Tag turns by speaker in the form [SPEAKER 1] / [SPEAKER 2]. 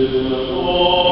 [SPEAKER 1] Lord.